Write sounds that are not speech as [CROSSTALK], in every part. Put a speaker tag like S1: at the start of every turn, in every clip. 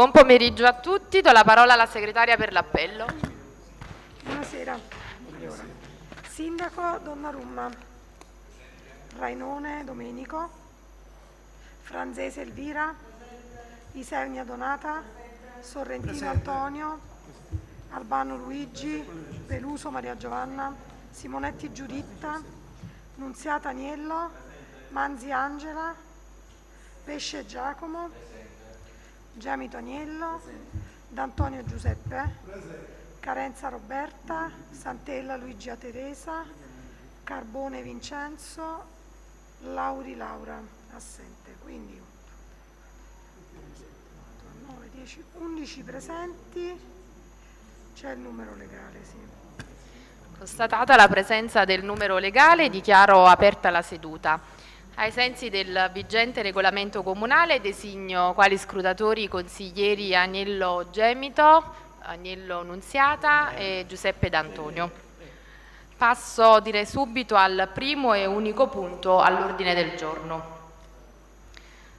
S1: Buon pomeriggio a tutti, do la parola alla segretaria per l'appello.
S2: Buonasera. Allora, Sindaco Donnarumma, Rainone Domenico, Franzese Elvira, Isernia Donata, Sorrentino Antonio, Albano Luigi, Peluso Maria Giovanna, Simonetti Giuditta, Nunziata Agnello, Manzi Angela, Pesce Giacomo, Gemito Agnello, D'Antonio Giuseppe, Carenza Roberta, Santella Luigia Teresa, Carbone Vincenzo, Lauri Laura, assente. Quindi 9, 10, 11 presenti, c'è il numero legale, sì.
S1: Constatata la presenza del numero legale, dichiaro aperta la seduta. Ai sensi del vigente regolamento comunale designo quali scrutatori i consiglieri Agnello Gemito, Agnello Nunziata e Giuseppe D'Antonio. Passo direi subito al primo e unico punto all'ordine del giorno.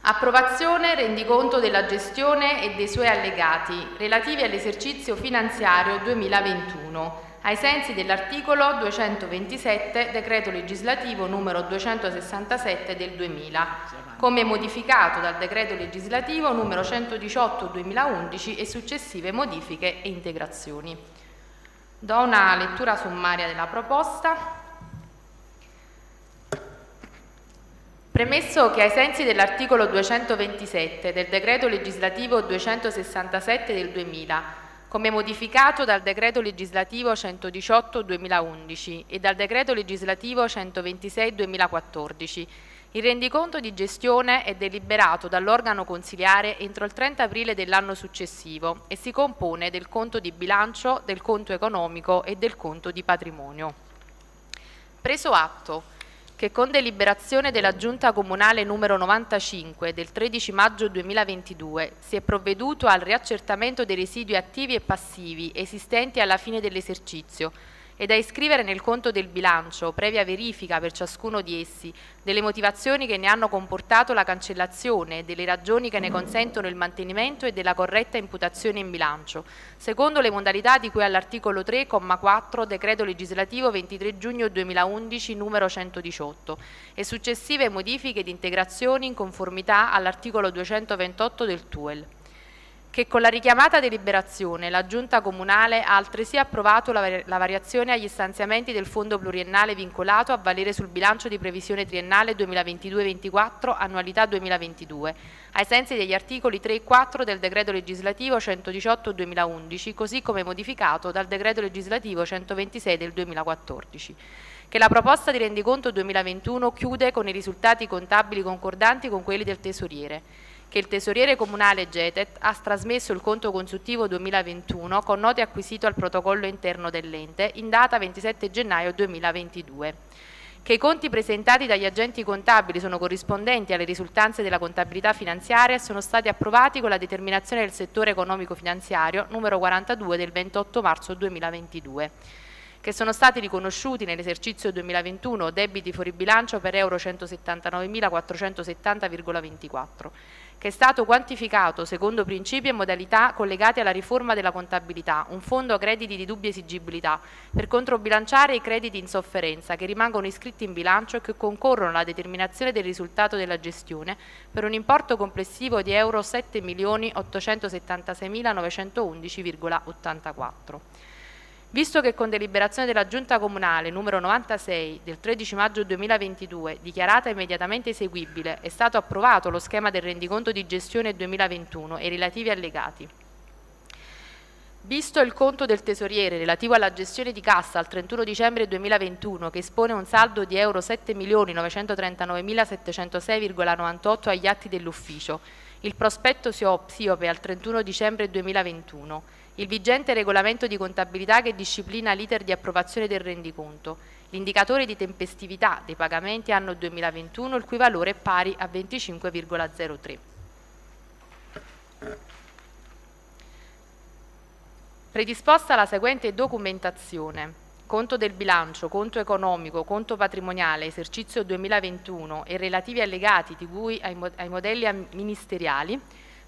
S1: Approvazione rendiconto della gestione e dei suoi allegati relativi all'esercizio finanziario 2021 ai sensi dell'articolo 227 decreto legislativo numero 267 del 2000, come modificato dal decreto legislativo numero 118 2011 e successive modifiche e integrazioni. Do una lettura sommaria della proposta. Premesso che ai sensi dell'articolo 227 del decreto legislativo 267 del 2000 come modificato dal decreto legislativo 118-2011 e dal decreto legislativo 126-2014. Il rendiconto di gestione è deliberato dall'organo consiliare entro il 30 aprile dell'anno successivo e si compone del conto di bilancio, del conto economico e del conto di patrimonio. Preso atto che con deliberazione della Giunta Comunale numero 95 del 13 maggio 2022 si è provveduto al riaccertamento dei residui attivi e passivi esistenti alla fine dell'esercizio e da iscrivere nel conto del bilancio, previa verifica per ciascuno di essi, delle motivazioni che ne hanno comportato la cancellazione delle ragioni che ne consentono il mantenimento e della corretta imputazione in bilancio, secondo le modalità di cui all'articolo 3,4 decreto legislativo 23 giugno 2011 numero 118 e successive modifiche ed integrazioni in conformità all'articolo 228 del TUEL che con la richiamata deliberazione la Giunta Comunale ha altresì approvato la, la, variazione agli stanziamenti del Fondo pluriennale vincolato a valere sul bilancio di previsione triennale 2022-24, annualità 2022, ai sensi degli articoli 3 e 4 del decreto legislativo 118-2011, così come modificato dal decreto legislativo 126 del 2014 che la proposta di rendiconto 2021 chiude con i risultati contabili concordanti con quelli del tesoriere che il tesoriere comunale Getet ha trasmesso il conto consultivo 2021 con note acquisito al protocollo interno dell'ente in data 27 gennaio 2022 che i conti presentati dagli agenti contabili sono corrispondenti alle risultanze della contabilità finanziaria e sono stati approvati con la determinazione del settore economico-finanziario numero 42 del 28 marzo 2022 che sono stati riconosciuti nell'esercizio 2021 debiti fuori bilancio per euro 179.470,24 che è stato quantificato secondo principi e modalità collegati alla riforma della contabilità, un fondo a crediti di dubbia esigibilità, per controbilanciare i crediti in sofferenza che rimangono iscritti in bilancio e che concorrono alla determinazione del risultato della gestione per un importo complessivo di euro 7.876.911,84. Visto che con deliberazione della Giunta Comunale numero 96 del 13 maggio 2022, dichiarata immediatamente eseguibile, è stato approvato lo schema del rendiconto di gestione 2021 e i relativi allegati. Visto il conto del tesoriere relativo alla gestione di cassa al 31 dicembre 2021 che espone un saldo di euro 7.939.706,98 agli atti dell'ufficio, il prospetto SIOPE al 31 dicembre 2021, il vigente regolamento di contabilità che disciplina l'iter di approvazione del rendiconto, l'indicatore di tempestività dei pagamenti anno 2021 il cui valore è pari a 25,03. Predisposta la seguente documentazione, conto del bilancio, conto economico, conto patrimoniale, esercizio 2021 e relativi allegati di cui ai, modelli ministeriali,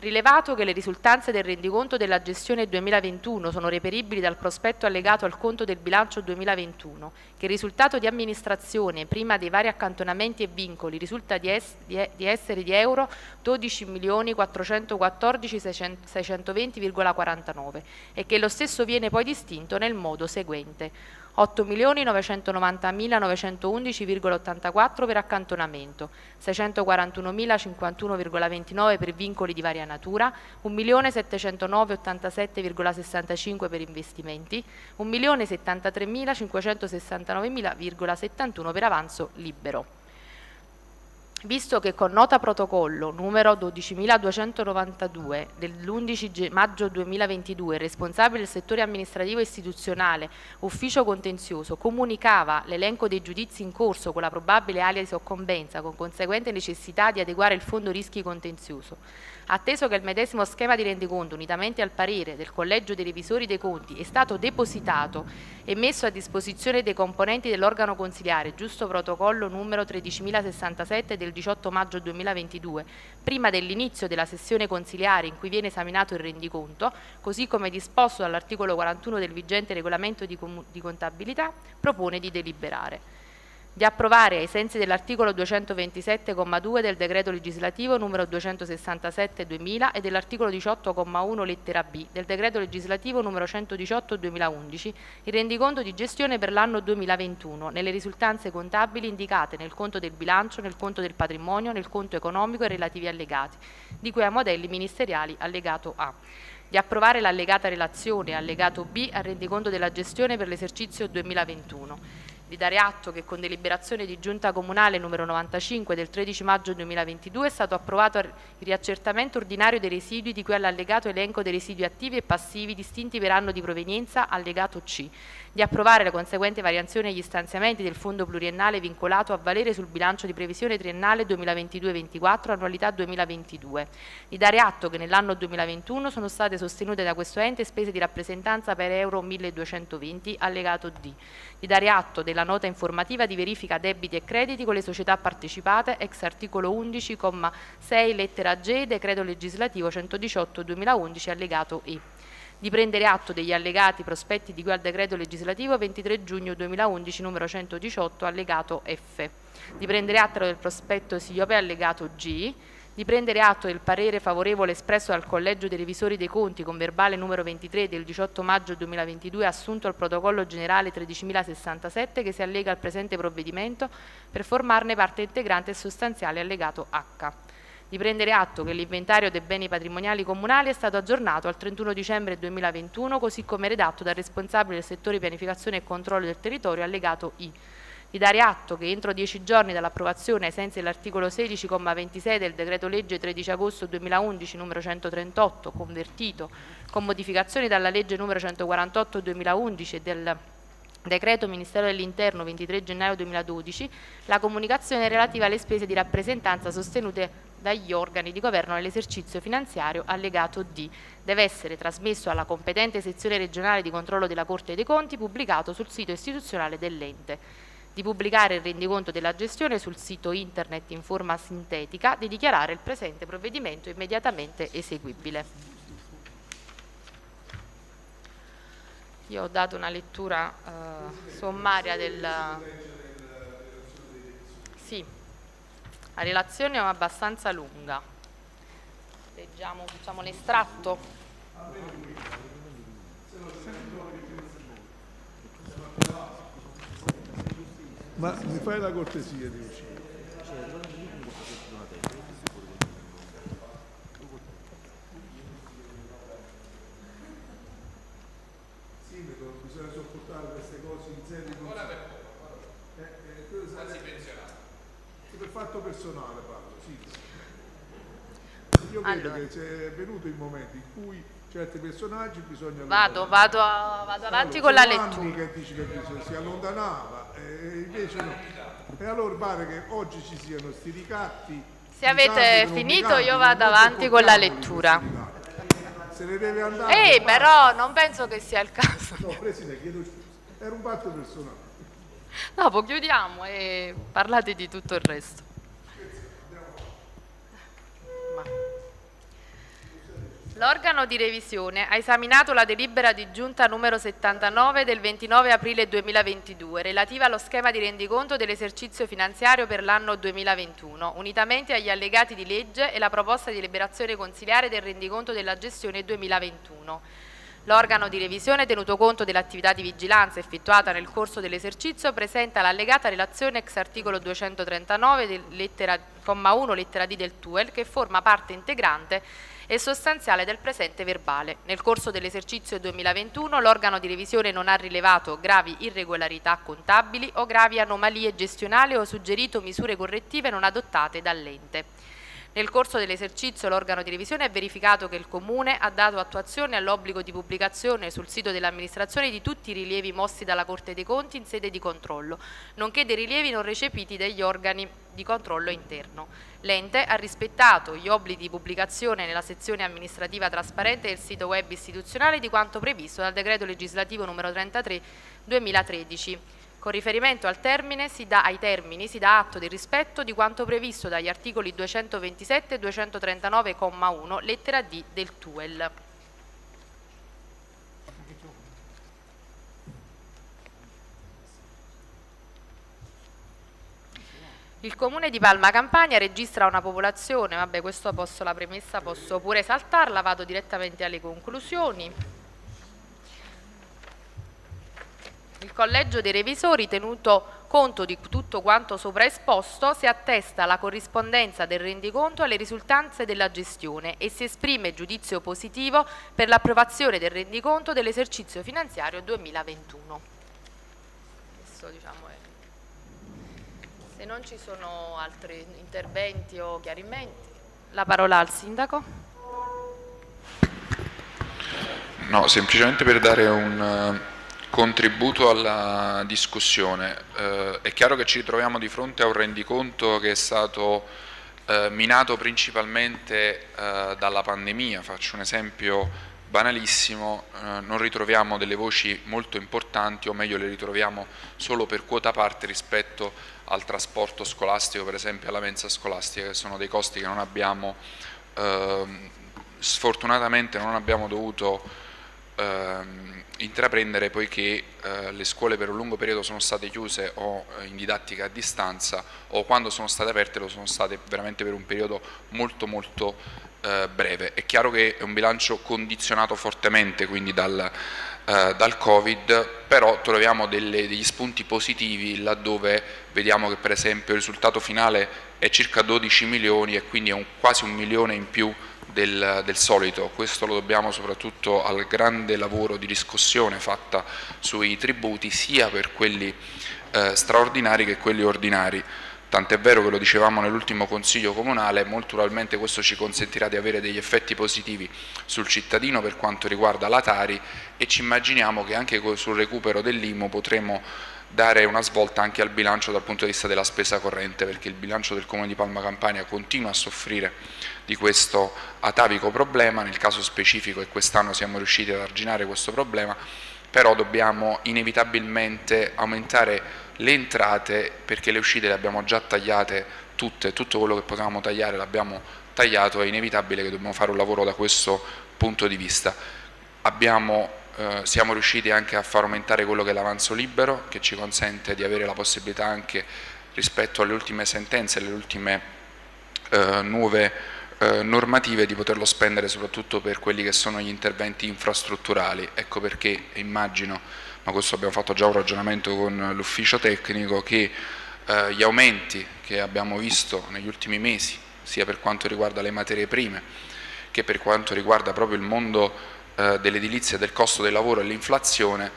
S1: Rilevato che le risultanze del rendiconto della gestione 2021 sono reperibili dal prospetto allegato al conto del bilancio 2021, che il risultato di amministrazione prima dei vari accantonamenti e vincoli risulta di, es di, di essere di euro 12.414.620,49 e che lo stesso viene poi distinto nel modo seguente. 8.990.911,84 per accantonamento, 641.051,29 per vincoli di varia natura, 1.709.87,65 per investimenti, 1.073.569.071 per avanzo libero. Visto che con nota protocollo numero 12.292 dell'11 maggio 2022 il responsabile del settore amministrativo istituzionale, ufficio contenzioso, comunicava l'elenco dei giudizi in corso con la probabile alia di soccombenza con conseguente necessità di adeguare il fondo rischi contenzioso, Atteso che il medesimo schema di rendiconto, unitamente al parere del Collegio dei Revisori dei Conti, è stato depositato e messo a disposizione dei componenti dell'organo consiliare, giusto protocollo numero 13067 del 18 maggio 2022, prima dell'inizio della sessione consiliare in cui viene esaminato il rendiconto, così come disposto dall'articolo 41 del vigente regolamento di, di contabilità, propone di deliberare di approvare ai sensi dell'articolo 227,2 del decreto legislativo numero 267-2000 e dell'articolo 18,1 lettera B del decreto legislativo numero 118-2011 il rendiconto di gestione per l'anno 2021 nelle risultanze contabili indicate nel conto del bilancio, nel conto del patrimonio, nel conto economico e relativi allegati, di cui a modelli ministeriali allegato A. Di approvare l'allegata relazione allegato B al rendiconto della gestione per l'esercizio 2021 di dare atto che con deliberazione di giunta comunale numero 95 del 13 maggio 2022 è stato approvato il riaccertamento ordinario dei residui di cui all'allegato elenco dei residui attivi e passivi distinti per anno di provenienza allegato C di approvare la conseguente variazione agli stanziamenti del fondo pluriennale vincolato a valere sul bilancio di previsione triennale 2022-24 annualità 2022, di dare atto che nell'anno 2021 sono state sostenute da questo ente spese di rappresentanza per euro 1220 allegato D, di dare atto della nota informativa di verifica debiti e crediti con le società partecipate ex articolo 11,6 lettera G decreto legislativo 118-2011 allegato E. Di prendere atto degli allegati prospetti di cui al decreto legislativo 23 giugno 2011 numero 118 allegato F, di prendere atto del prospetto SIOPE allegato G, di prendere atto del parere favorevole espresso dal Collegio dei Revisori dei Conti con verbale numero 23 del 18 maggio 2022 assunto al protocollo generale 13.067 che si allega al presente provvedimento per formarne parte integrante e sostanziale allegato H di prendere atto che l'inventario dei beni patrimoniali comunali è stato aggiornato al 31 dicembre 2021, così come redatto dal responsabile del settore pianificazione e controllo del territorio allegato I. Di dare atto che entro dieci giorni dall'approvazione ai sensi dell'articolo 16,26 del decreto legge 13 agosto 2011 numero 138, convertito con modificazioni dalla legge numero 148 2011 e del Decreto Ministero dell'Interno 23 gennaio 2012, la comunicazione relativa alle spese di rappresentanza sostenute dagli organi di governo nell'esercizio finanziario allegato D. Deve essere trasmesso alla competente sezione regionale di controllo della Corte dei Conti pubblicato sul sito istituzionale dell'ente. Di pubblicare il rendiconto della gestione sul sito internet in forma sintetica, di dichiarare il presente provvedimento immediatamente eseguibile. Io ho dato una lettura eh, sommaria del... Sì, la relazione è abbastanza lunga. Leggiamo, facciamo l'estratto.
S3: Ma mi fai la cortesia di uscire? fatto personale parlo, sì. Io credo allora. che c'è venuto il momento in cui certi personaggi bisogna
S1: vado, vado, vado avanti allora, con la lettura
S3: che dice che si allontanava e invece no. E allora pare che oggi ci siano sti ricatti
S1: se avete finito io vado avanti con la lettura.
S3: se ne deve andare
S1: ehi però non penso che sia il caso.
S3: No Presidente chiedo scusa. Era un fatto personale.
S1: Dopo chiudiamo e parlate di tutto il resto L'organo di revisione ha esaminato la delibera di giunta numero 79 del 29 aprile 2022 relativa allo schema di rendiconto dell'esercizio finanziario per l'anno 2021, unitamente agli allegati di legge e la proposta di liberazione consiliare del rendiconto della gestione 2021. L'organo di revisione, tenuto conto dell'attività di vigilanza effettuata nel corso dell'esercizio, presenta l'allegata relazione ex articolo 239, lettera, comma 1, lettera D del TUEL, che forma parte integrante e sostanziale del presente verbale. Nel corso dell'esercizio 2021 l'organo di revisione non ha rilevato gravi irregolarità contabili o gravi anomalie gestionali o suggerito misure correttive non adottate dall'ente. Nel corso dell'esercizio l'organo di revisione ha verificato che il Comune ha dato attuazione all'obbligo di pubblicazione sul sito dell'amministrazione di tutti i rilievi mossi dalla Corte dei Conti in sede di controllo, nonché dei rilievi non recepiti dagli organi di controllo interno. L'ente ha rispettato gli obblighi di pubblicazione nella sezione amministrativa trasparente del sito web istituzionale di quanto previsto dal decreto legislativo numero 33 2013 con riferimento termine dà, ai termini si dà atto del rispetto di quanto previsto dagli articoli 227 e 239,1 lettera D del TUEL. Il comune di Palma Campania registra una popolazione, vabbè questo posso la premessa, posso pure saltarla, vado direttamente alle conclusioni. Il Collegio dei Revisori, tenuto conto di tutto quanto sopra esposto, si attesta la corrispondenza del rendiconto alle risultanze della gestione e si esprime giudizio positivo per l'approvazione del rendiconto dell'esercizio finanziario 2021. Questo, diciamo, è... Se non ci sono altri interventi o chiarimenti, la parola al Sindaco.
S4: No, semplicemente per dare un contributo alla discussione. Eh, è chiaro che ci ritroviamo di fronte a un rendiconto che è stato eh, minato principalmente eh, dalla pandemia, faccio un esempio banalissimo, eh, non ritroviamo delle voci molto importanti o meglio le ritroviamo solo per quota parte rispetto al trasporto scolastico, per esempio alla mensa scolastica, che sono dei costi che non abbiamo, ehm, sfortunatamente non abbiamo dovuto ehm, intraprendere poiché eh, le scuole per un lungo periodo sono state chiuse o eh, in didattica a distanza o quando sono state aperte lo sono state veramente per un periodo molto molto eh, breve. È chiaro che è un bilancio condizionato fortemente quindi dal, eh, dal Covid, però troviamo delle, degli spunti positivi laddove vediamo che per esempio il risultato finale è circa 12 milioni e quindi è un, quasi un milione in più del, del, solito, questo lo dobbiamo soprattutto al grande lavoro di riscossione fatta sui tributi sia per quelli eh, straordinari che quelli ordinari. Tant'è vero che lo dicevamo nell'ultimo Consiglio Comunale, molto probabilmente questo ci consentirà di avere degli effetti positivi sul cittadino per quanto riguarda la Tari e ci immaginiamo che anche sul recupero dell'IMO potremo dare una svolta anche al bilancio dal punto di vista della spesa corrente, perché il bilancio del Comune di Palma Campania continua a soffrire di questo atavico problema, nel caso specifico e quest'anno siamo riusciti ad arginare questo problema, però dobbiamo inevitabilmente aumentare le entrate perché le uscite le abbiamo già tagliate tutte, tutto quello che potevamo tagliare l'abbiamo tagliato, è inevitabile che dobbiamo fare un lavoro da questo punto di vista. Abbiamo eh, siamo riusciti anche a far aumentare quello che è l'avanzo libero, che ci consente di avere la possibilità anche rispetto alle ultime sentenze, alle ultime eh, nuove eh, normative di poterlo spendere soprattutto per quelli che sono gli interventi infrastrutturali. Ecco perché immagino, ma questo abbiamo fatto già un ragionamento con l'ufficio tecnico, che eh, gli aumenti che abbiamo visto negli ultimi mesi, sia per quanto riguarda le materie prime che per quanto riguarda proprio il mondo eh, dell'edilizia, del costo del lavoro e l'inflazione,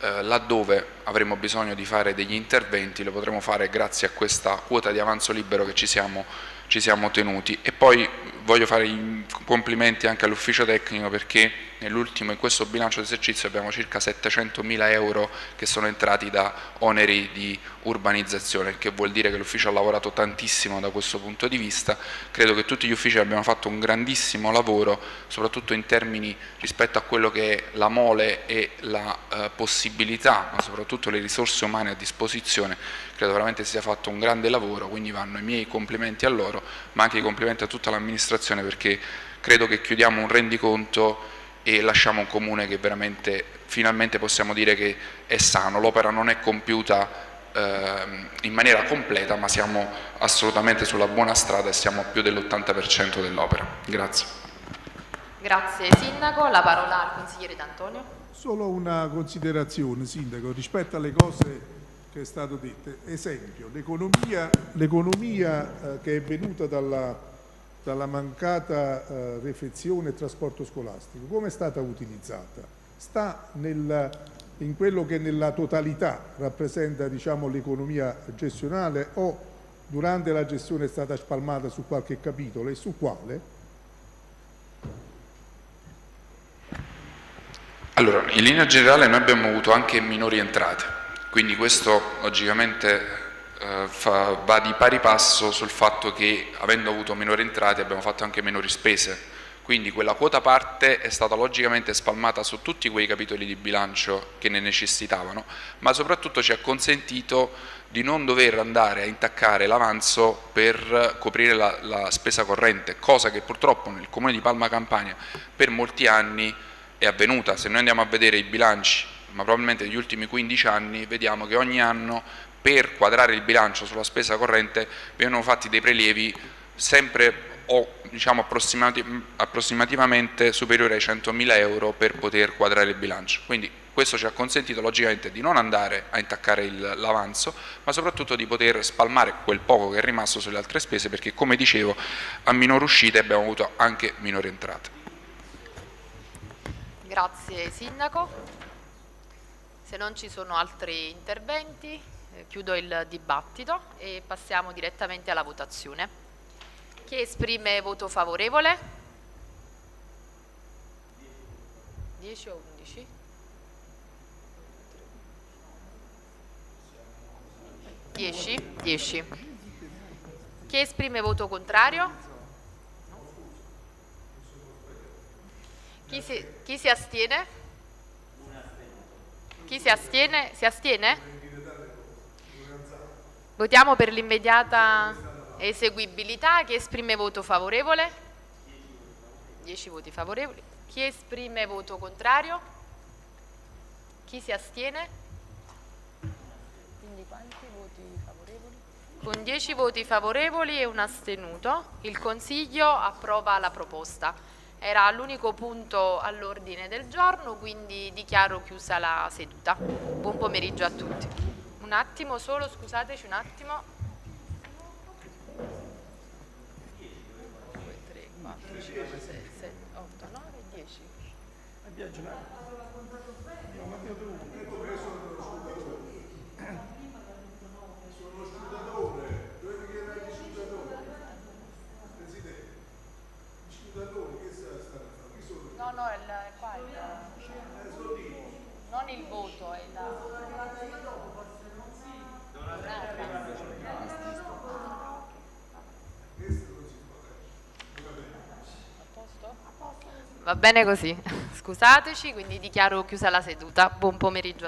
S4: eh, laddove avremo bisogno di fare degli interventi lo potremo fare grazie a questa quota di avanzo libero che ci siamo, ci siamo tenuti. E poi voglio fare i complimenti anche all'ufficio tecnico perché nell'ultimo, in questo bilancio d'esercizio abbiamo circa 700 mila euro che sono entrati da oneri di urbanizzazione, che vuol dire che l'ufficio ha lavorato tantissimo da questo punto di vista, credo che tutti gli uffici abbiano fatto un grandissimo lavoro, soprattutto in termini rispetto a quello che è la mole e la eh, possibilità, ma soprattutto le risorse umane a disposizione, credo veramente sia fatto un grande lavoro, quindi vanno i miei complimenti a loro, ma anche i complimenti a tutta l'amministrazione perché credo che chiudiamo un rendiconto e lasciamo un comune che veramente finalmente possiamo dire che è sano, l'opera non è compiuta eh, in maniera completa ma siamo assolutamente sulla buona strada e siamo a più dell'80% dell'opera. Grazie.
S1: Grazie Sindaco, la parola al consigliere D'Antonio.
S3: Solo una considerazione Sindaco rispetto alle cose che è stato detto. Esempio, l'economia, eh, che è venuta dalla dalla mancata eh, refezione e trasporto scolastico, come è stata utilizzata? Sta nel, in quello che nella totalità rappresenta diciamo, l'economia gestionale o durante la gestione è stata spalmata su qualche capitolo e su quale?
S4: Allora, in linea generale noi abbiamo avuto anche minori entrate, quindi questo logicamente eh, fa, va di pari passo sul fatto che avendo avuto minori entrate abbiamo fatto anche minori spese, quindi quella quota parte è stata logicamente spalmata su tutti quei capitoli di bilancio che ne necessitavano, ma soprattutto ci ha consentito di non dover andare a intaccare l'avanzo per coprire la, la, spesa corrente, cosa che purtroppo nel comune di Palma Campania per molti anni è avvenuta. Se noi andiamo a vedere i bilanci, ma probabilmente negli ultimi 15 anni, vediamo che ogni anno per quadrare il bilancio sulla spesa corrente vengono fatti dei prelievi sempre o diciamo approssimativamente superiori ai 100.000 euro per poter quadrare il bilancio. Quindi questo ci ha consentito logicamente di non andare a intaccare l'avanzo, ma soprattutto di poter spalmare quel poco che è rimasto sulle altre spese, perché come dicevo a minor uscite abbiamo avuto anche minori entrate.
S1: Grazie Sindaco. Se non ci sono altri interventi, chiudo il dibattito e passiamo direttamente alla votazione. Chi esprime voto favorevole? 10 o 11? 10? 10. Chi esprime voto contrario? Chi si, chi si astiene? Chi si astiene? Si astiene? Votiamo per l'immediata eseguibilità. Chi esprime voto favorevole? 10 voti favorevoli. Chi esprime voto contrario? Chi si astiene? Quindi quanti voti favorevoli? Con 10 voti favorevoli e un astenuto, il Consiglio approva la proposta. Era l'unico punto all'ordine del giorno, quindi dichiaro chiusa la seduta. Buon pomeriggio a tutti. Un attimo solo, scusateci un attimo. 2, 3, 4, 5, 6, 7, 8, 9, 10. No, no, è, qua il, non il voto, Va bene così, [LAUGHS] scusateci, quindi dichiaro chiusa la seduta. Buon pomeriggio a tutti.